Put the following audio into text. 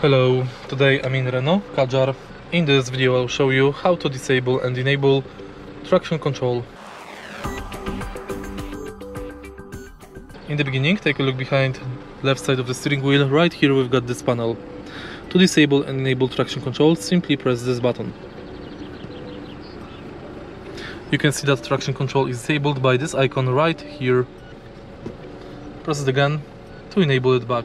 Hello, today I'm in Renault Kadjar. In this video I'll show you how to disable and enable traction control. In the beginning, take a look behind left side of the steering wheel. Right here we've got this panel. To disable and enable traction control, simply press this button. You can see that traction control is disabled by this icon right here. Press it again to enable it back.